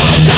Mama.